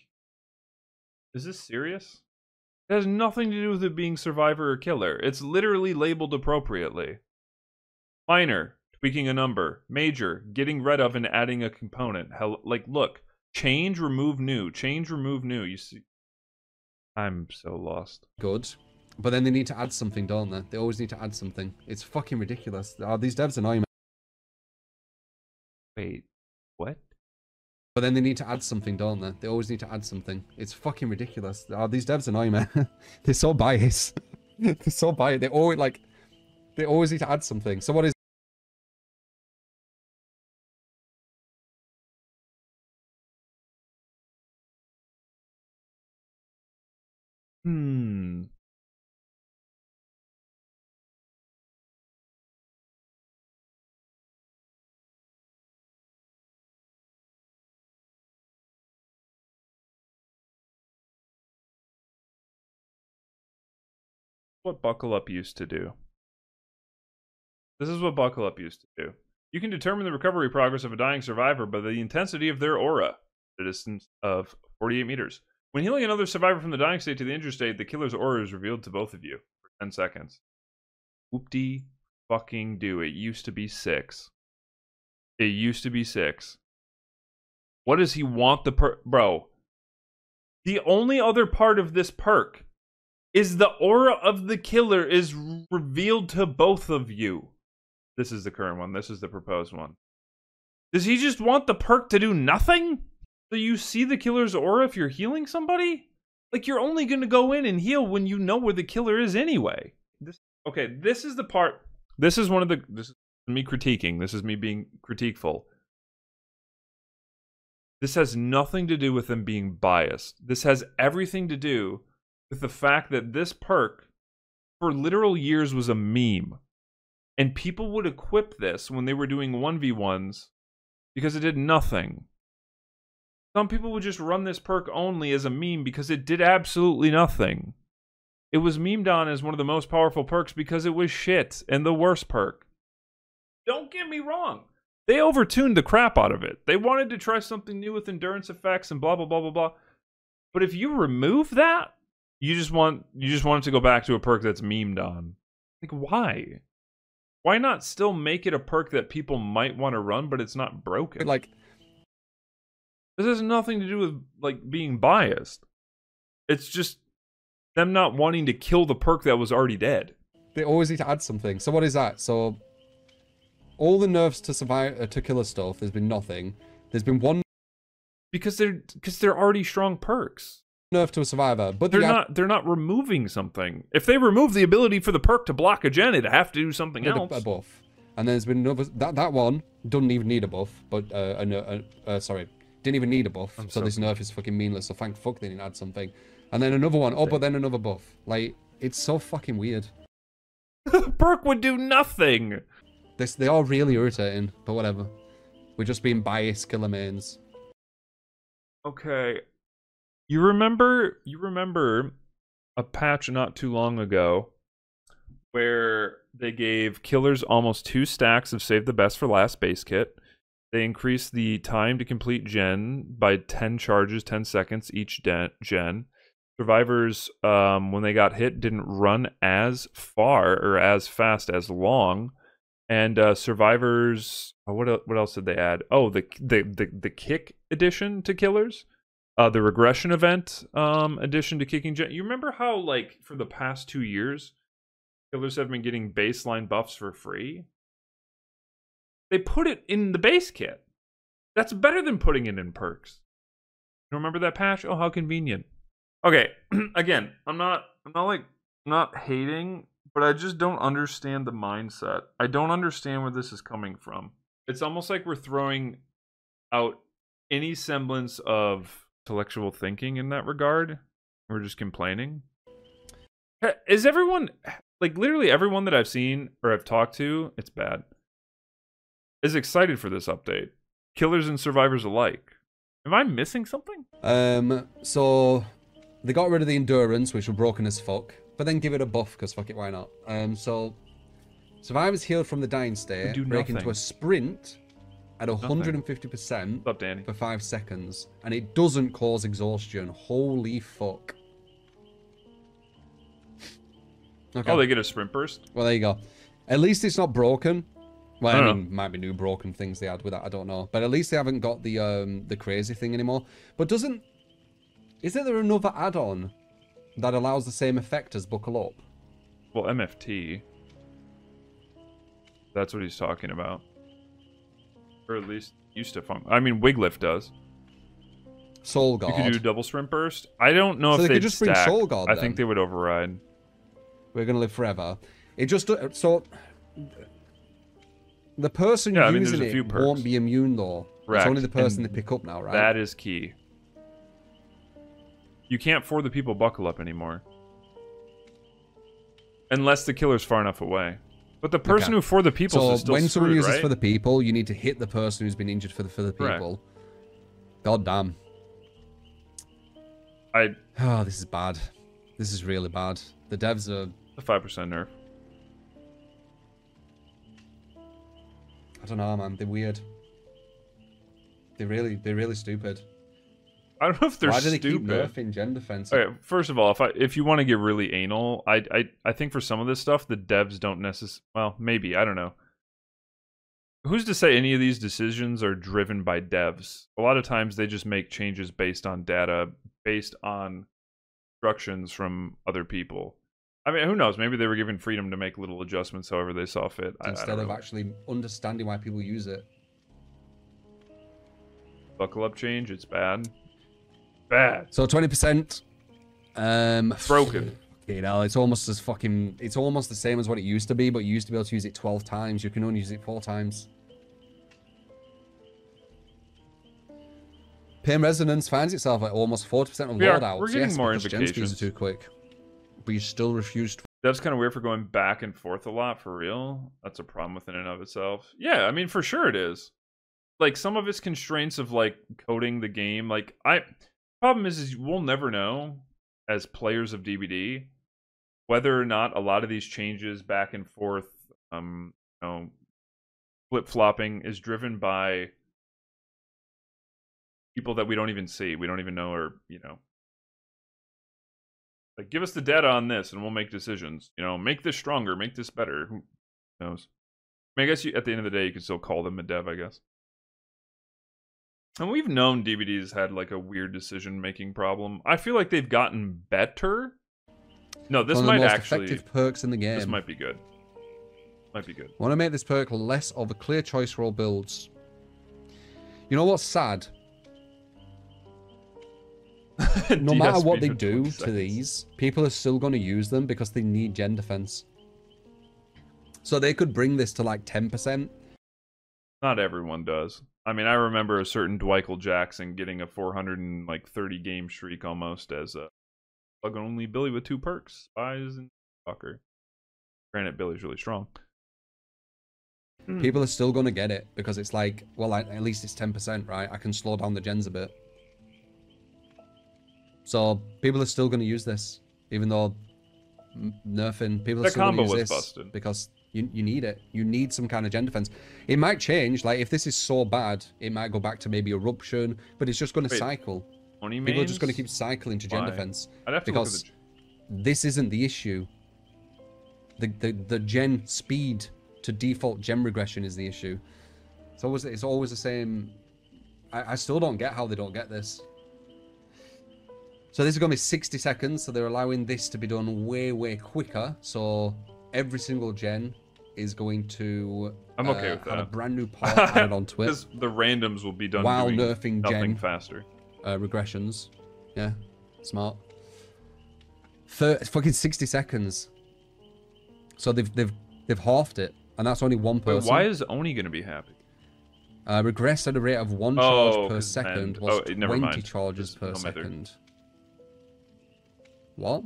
is this serious? It has nothing to do with it being survivor or killer. It's literally labeled appropriately. Minor, tweaking a number. Major, getting rid of and adding a component. Like, look, change, remove new. Change, remove new. You see, I'm so lost. good. But then they need to add something, don't they? They always need to add something. It's fucking ridiculous. Oh, these devs annoy me. Wait, what? But then they need to add something, don't they? They always need to add something. It's fucking ridiculous. Oh, these devs annoy me. They're so biased. They're so biased. They always like. They always need to add something. So what is? What Buckle Up used to do. This is what Buckle Up used to do. You can determine the recovery progress of a dying survivor by the intensity of their aura, at a distance of 48 meters. When healing another survivor from the dying state to the injured state, the killer's aura is revealed to both of you for 10 seconds. Whoop-de fucking do. It used to be six. It used to be six. What does he want the per bro? The only other part of this perk is the aura of the killer is revealed to both of you. This is the current one. This is the proposed one. Does he just want the perk to do nothing? So you see the killer's aura if you're healing somebody? Like you're only going to go in and heal when you know where the killer is anyway. This okay, this is the part this is one of the this is me critiquing. This is me being critiqueful. This has nothing to do with them being biased. This has everything to do with the fact that this perk for literal years was a meme. And people would equip this when they were doing 1v1s because it did nothing. Some people would just run this perk only as a meme because it did absolutely nothing. It was memed on as one of the most powerful perks because it was shit and the worst perk. Don't get me wrong. They overtuned the crap out of it. They wanted to try something new with endurance effects and blah blah blah blah blah. But if you remove that, you just want you just want it to go back to a perk that's memed on. Like why? Why not still make it a perk that people might want to run, but it's not broken? Like, This has nothing to do with like being biased. It's just them not wanting to kill the perk that was already dead. they always need to add something. So what is that? So all the nerfs to survive uh, to killer stuff. There's been nothing. There's been one Because they're because they're already strong perks. Nerf to a survivor, but They're the not they're not removing something. If they remove the ability for the perk to block a gen, it'd have to do something with else. a, a buff. And there's been another that that one doesn't even need a buff, but uh, a, ner- uh, uh sorry, didn't even need a buff. I'm so, so this nerf is fucking meaningless. So thank fuck they didn't add something. And then another one. Oh, but then another buff. Like it's so fucking weird. perk would do nothing. This they are really irritating, but whatever. We're just being biased killer mains. Okay. You remember you remember a patch not too long ago where they gave killers almost two stacks of save the best for last base kit. They increased the time to complete gen by 10 charges, 10 seconds each gen. Survivors, um, when they got hit, didn't run as far or as fast as long. And uh, survivors, oh, what what else did they add? Oh, the the the, the kick addition to killers, uh, the regression event um, addition to kicking gen. You remember how like for the past two years, killers have been getting baseline buffs for free? They put it in the base kit. That's better than putting it in perks. You remember that patch? Oh, how convenient. Okay, again, I'm not I'm not like I'm not hating, but I just don't understand the mindset. I don't understand where this is coming from. It's almost like we're throwing out any semblance of intellectual thinking in that regard. We're just complaining. Is everyone like literally everyone that I've seen or I've talked to, it's bad. Is excited for this update. Killers and survivors alike. Am I missing something? Um, so they got rid of the endurance, which were broken as fuck, but then give it a buff because fuck it, why not? Um, so survivors healed from the dying state do break into a sprint at 150% What's up, Danny? for five seconds, and it doesn't cause exhaustion. Holy fuck. Okay. Oh, they get a sprint burst? Well, there you go. At least it's not broken. Well, I I, don't mean, might be new broken things they had with that. I don't know, but at least they haven't got the um the crazy thing anymore. But doesn't isn't there another add-on that allows the same effect as buckle up? Well, MFT. That's what he's talking about. Or at least used to function. I mean, Wiglift does. Soul Guard. You could do double sprint burst. I don't know So if they could just bring. Soul Guard I then. think they would override. We're gonna live forever. It just uh, so the person Yeah, I mean, using a few it perks. won't be immune though. Correct. It's only the person And they pick up now, right? That is key. You can't for the people buckle up anymore. Unless the killer's far enough away. But the person Okay. who for the people so is still when someone uses right? for the people, you need to hit the person who's been injured for the for the people. God damn. I Oh, this is bad. This is really bad. The devs are. a five percent nerf. I don't know, man. They're weird. They're really, they're really stupid. I don't know if they're Why do they stupid. keep nerfing gen defense? Okay, first of all, if I if you want to get really anal, I I I think for some of this stuff the devs don't necessarily. Well, maybe I don't know. Who's to say any of these decisions are driven by devs? A lot of times they just make changes based on data, based on instructions from other people. I mean, who knows? Maybe they were given freedom to make little adjustments however they saw fit. I, I Instead don't of actually understanding why people use it. buckle up change, it's bad. Bad. So twenty percent. Um, Broken. You know, it's almost as fucking. It's almost the same as what it used to be, but you used to be able to use it twelve times. You can only use it four times. Pain Resonance finds itself at almost forty percent of We are- loadouts. we're getting yes, more invocations. are too quick. But you still refuse to. That's kind of weird for going back and forth a lot for real. That's a problem within and of itself. Yeah, I mean for sure it is. Like some of its constraints of like coding the game. Like I problem is is we'll never know as players of DBD whether or not a lot of these changes back and forth, um, you know, flip flopping is driven by people that we don't even see. We don't even know or you know like, give us the data on this, and we'll make decisions. You know, make this stronger, make this better. Who knows? I, mean, I guess you, at the end of the day, you can still call them a dev, I guess. And we've known DBDs had like a weird decision-making problem. I feel like they've gotten better. No, this one of the might most actually. effective perks in the game. This might be good. Might be good. Want to make this perk less of a clear choice for all builds. You know what's sad? No matter what they speed for 20 do to these, people are still going to use them because they need gen defense. So they could bring this to like 10%. Not everyone does. I mean, I remember a certain Dwikel Jackson getting a 430 game streak almost as a plug only Billy with two perks, spies and fucker. Granted, Billy's really strong. Hmm. People are still going to get it because it's like, well, I, at least it's 10%, right? I can slow down the gens a bit. So people are still going to use this, even though nerfing, people are That still going combo to use this busted. because you, you need it. You need some kind of gen defense. It might change. Like if this is so bad, it might go back to maybe eruption, but it's just going to cycle. People are just going to keep cycling to gen Why? defense I'd have to because look at the. this isn't the issue. The, the the gen speed to default gen regression is the issue. It's always it's always the same. I, I still don't get how they don't get this. So this is going to be 60 seconds, so they're allowing this to be done way way quicker. So every single gen is going to I'm okay uh, with have a brand new part added onto it. Because the randoms will be done While doing nerfing nothing gen. faster. uh, regressions. Yeah, smart. Thir- fucking 60 seconds. So they've they've they've halved it, and that's only one Wait, person. why is Oni gonna be happy? uh, regress at a rate of one charge Oh, per second oh, 20 mind. charges There's per no method. second. What?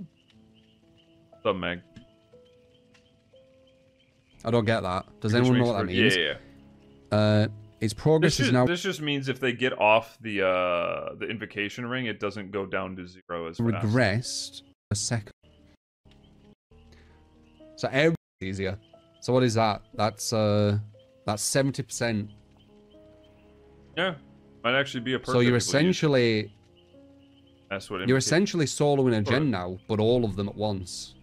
What's up, Meg? I don't get that. Does Which anyone know what that means? Yeah, yeah. Uh, its progress This is just, now this just means if they get off the uh the invocation ring, it doesn't go down to zero as fast. regressed a second. So everything's easier. So what is that? That's uh, that's 70 percent Yeah, might actually be a. So you're essentially That's what. It You're essentially soloing a gen now, but all of them at once,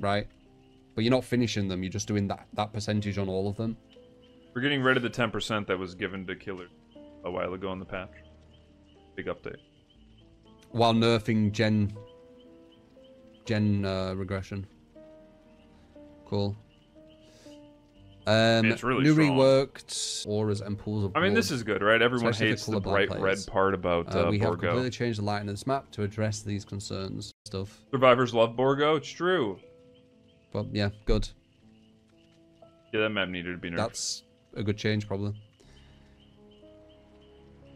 right? But you're not finishing them. You're just doing that that percentage on all of them. We're getting rid of the ten percent that was given to killers a while ago in the patch. Big update. while nerfing gen gen uh, regression. Cool. Um, It's really new strong. reworked auras and pools of I mean, this is good, right? Everyone hates the bright players. red part about Uh, uh, we have Borgo. completely changed the lighting of this map to address these concerns. Stuff, Survivors love Borgo. It's true. But yeah, good. Yeah, that map needed to be nerfed. That's a good change, probably.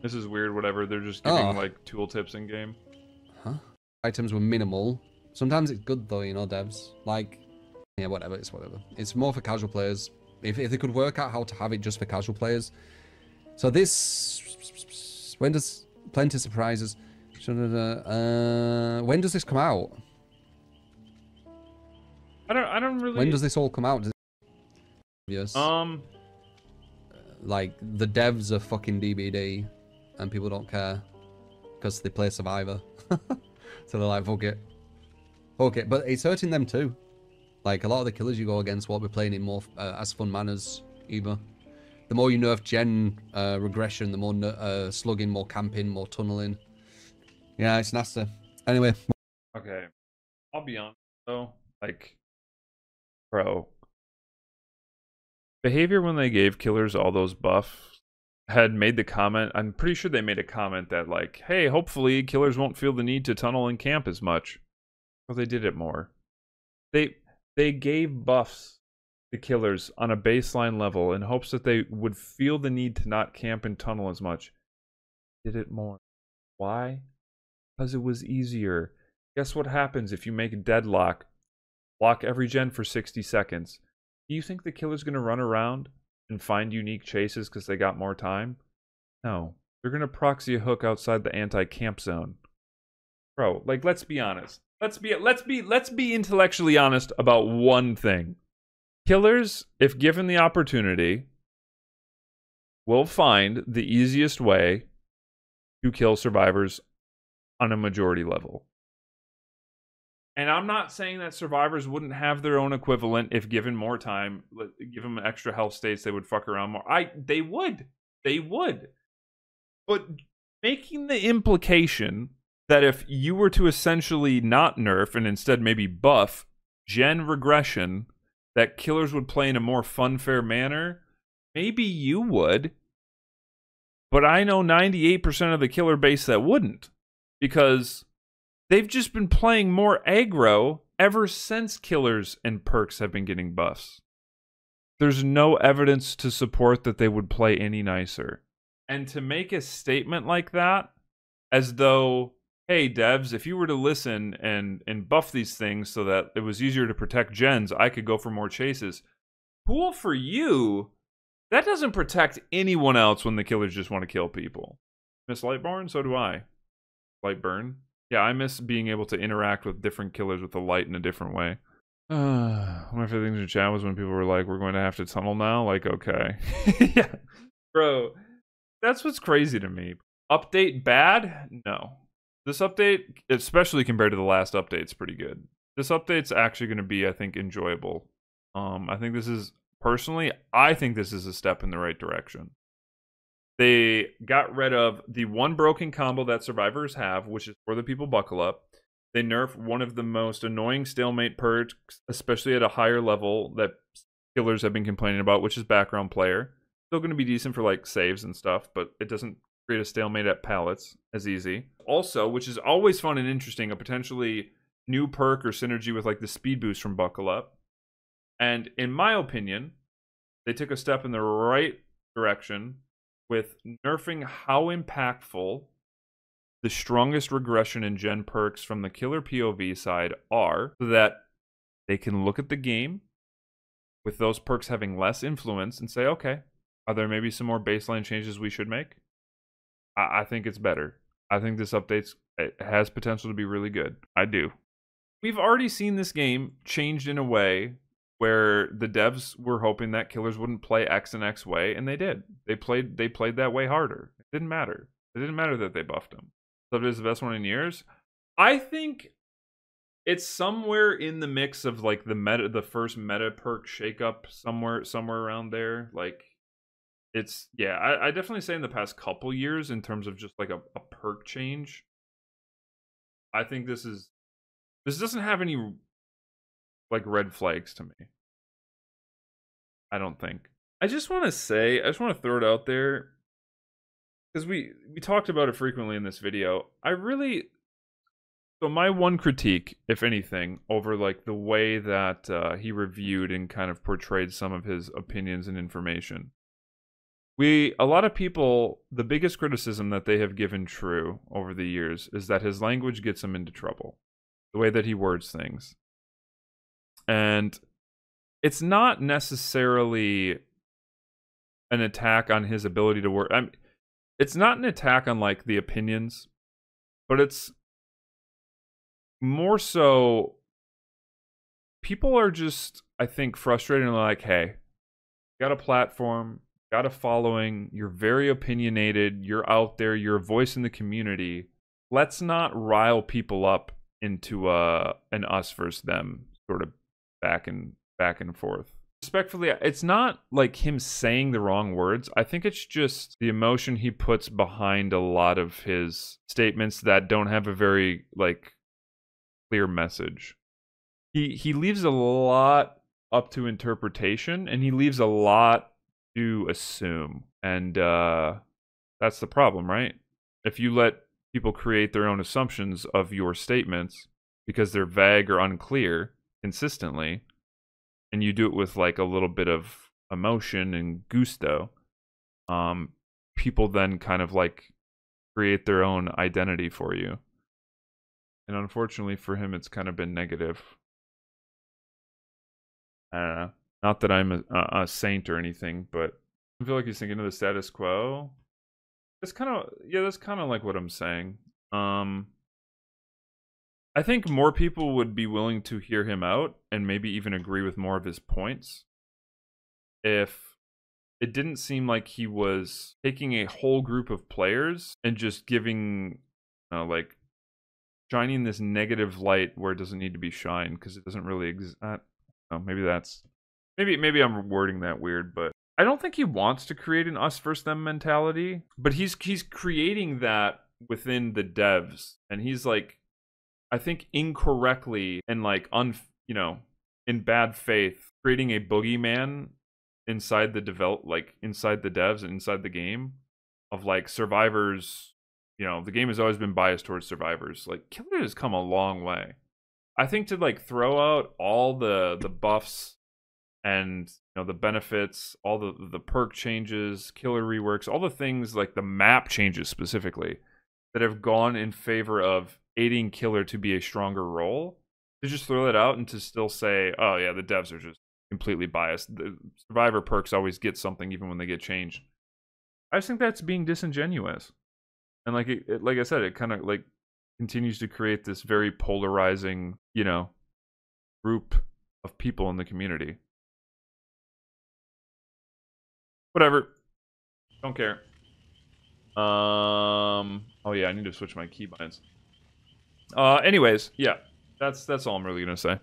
This is weird. Whatever. They're just giving Oh. like tooltips in game. Huh? Items were minimal. Sometimes it's good though, you know, devs. Like, yeah, whatever. It's whatever. It's more for casual players. If, if they could work out how to have it just for casual players. So this, when does plenty of surprises? Uh, when does this come out? I don't. I don't really. When does this all come out? Yes. Um. like the devs are fucking DBD, and people don't care because they play Survivor. so they're like, fuck it, fuck it. But it's hurting them too. Like a lot of the killers you go against won't be playing in more uh, as fun manners either. The more you nerf gen uh, regression, the more uh, slugging, more camping, more tunneling. Yeah, it's nasty. Anyway, Okay. I'll be honest though. Like, bro, behavior when they gave killers all those buffs had made the comment. I'm pretty sure they made a comment that like, hey, hopefully killers won't feel the need to tunnel and camp as much. Well, they did it more. They they gave buffs to killers on a baseline level in hopes that they would feel the need to not camp and tunnel as much. Did it more. Why? Because it was easier. Guess what happens if you make a deadlock? Block every gen for 60 seconds. Do you think the killer's going to run around and find unique chases because they got more time? No. They're going to proxy a hook outside the anti-camp zone. Bro, like let's be honest. Let's be let's be let's be intellectually honest about one thing. Killers, if given the opportunity, will find the easiest way to kill survivors on a majority level. And I'm not saying that survivors wouldn't have their own equivalent if given more time, give them extra health states, they would fuck around more. I they would. They would. But making the implication that if you were to essentially not nerf and instead maybe buff gen regression, that killers would play in a more fun, fair manner, maybe you would. But I know 98% of the killer base that wouldn't because they've just been playing more aggro ever since killers and perks have been getting buffs. There's no evidence to support that they would play any nicer. And to make a statement like that, as though, hey, devs, if you were to listen and, and buff these things so that it was easier to protect gens, I could go for more chases. Cool for you, That doesn't protect anyone else when the killers just want to kill people. Miss Lightborn? So do I. Lightborn? Yeah, I miss being able to interact with different killers with the light in a different way. Uh, one of my favorite things in chat was when people were like, "We're going to have to tunnel now." Like, okay, yeah, bro, that's what's crazy to me. Update bad? No, this update, especially compared to the last update, is pretty good. This update's actually going to be, I think, enjoyable. Um, I think this is personally, I think this is a step in the right direction. They got rid of the one broken combo that survivors have, which is for the people buckle up. They nerf one of the most annoying stalemate perks, especially at a higher level that killers have been complaining about, which is background player. Still going to be decent for like saves and stuff, but it doesn't create a stalemate at pallets as easy. Also, which is always fun and interesting, a potentially new perk or synergy with like the speed boost from Buckle Up. And in my opinion, they took a step in the right direction with nerfing how impactful the strongest regression and gen perks from the killer POV side are so that they can look at the game with those perks having less influence and say, okay, are there maybe some more baseline changes we should make? I, I think it's better. I think this update has potential to be really good. I do. We've already seen this game changed in a way where the devs were hoping that killers wouldn't play X and X way, and they did. They played they played that way harder. It didn't matter. It didn't matter that they buffed them. So it is the best one in years. I think it's somewhere in the mix of like the meta the first meta perk shakeup somewhere somewhere around there. Like it's yeah, I, I definitely say in the past couple years in terms of just like a, a perk change. I think this is this doesn't have any like red flags to me. I don't think. I just want to say, I just want to throw it out there because we we talked about it frequently in this video. I really so my one critique, if anything, over like the way that uh, he reviewed and kind of portrayed some of his opinions and information. We a lot of people the biggest criticism that they have given True over the years is that his language gets him into trouble. The way that he words things. And it's not necessarily an attack on his ability to work. I'm, it's not an attack on like the opinions, but it's more so people are just I think frustrated and like, hey, got a platform, got a following, you're very opinionated, you're out there, you're a voice in the community. Let's not rile people up into uh an us versus them sort of back and back and forth. Respectfully, it's not like him saying the wrong words. I think it's just the emotion he puts behind a lot of his statements that don't have a very like clear message. He he leaves a lot up to interpretation and he leaves a lot to assume. And uh that's the problem, right? If you let people create their own assumptions of your statements because they're vague or unclear, consistently and you do it with like a little bit of emotion and gusto um people then kind of like create their own identity for you. And unfortunately for him it's kind of been negative. I don't know not that i'm a, a saint or anything but i feel like he's thinking of the status quo. That's kind of yeah that's kind of like what i'm saying. Um I think more people would be willing to hear him out and maybe even agree with more of his points if it didn't seem like he was taking a whole group of players and just giving uh, like shining this negative light where it doesn't need to be shined because it doesn't really exist. Oh, maybe that's maybe maybe I'm wording that weird, but I don't think he wants to create an us versus them mentality, but he's he's creating that within the devs, and he's like I think incorrectly and like un you know in bad faith creating a boogeyman inside the develop like inside the devs and inside the game of like survivors you know the game has always been biased towards survivors like killer has come a long way. I think to like throw out all the the buffs and you know the benefits all the the perk changes killer reworks all the things like the map changes specifically that have gone in favor of aiding killer to be a stronger role to just throw that out and to still say oh yeah the devs are just completely biased. The survivor perks always get something even when they get changed. I just think that's being disingenuous. And like it, it like I said, it kind of like continues to create this very polarizing, you know, group of people in the community. Whatever. Don't care. Um. Oh yeah, I need to switch my keybinds. Uh. Anyways, yeah. That's that's all I'm really gonna say.